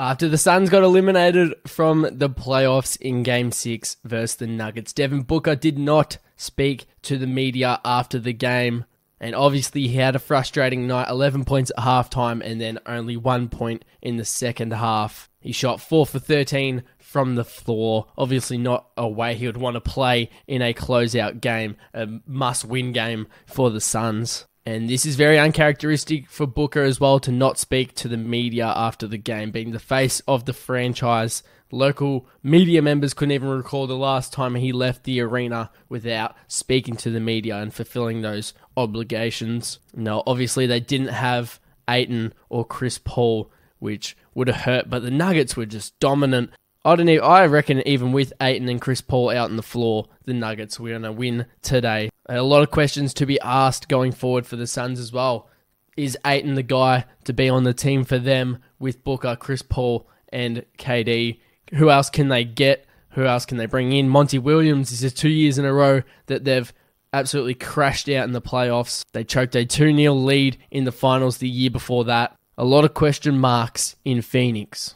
After the Suns got eliminated from the playoffs in Game 6 versus the Nuggets, Devin Booker did not speak to the media after the game. And obviously, he had a frustrating night 11 points at halftime and then only one point in the second half. He shot 4 for 13 from the floor. Obviously, not a way he would want to play in a closeout game, a must win game for the Suns. And this is very uncharacteristic for Booker as well to not speak to the media after the game, being the face of the franchise. Local media members couldn't even recall the last time he left the arena without speaking to the media and fulfilling those obligations. Now, obviously they didn't have Ayton or Chris Paul, which would have hurt, but the Nuggets were just dominant. I don't know. I reckon even with Ayton and Chris Paul out on the floor, the Nuggets were to win today. A lot of questions to be asked going forward for the Suns as well. Is Ayton the guy to be on the team for them with Booker, Chris Paul, and KD? Who else can they get? Who else can they bring in? Monty Williams this is two years in a row that they've absolutely crashed out in the playoffs. They choked a 2 0 lead in the finals the year before that. A lot of question marks in Phoenix.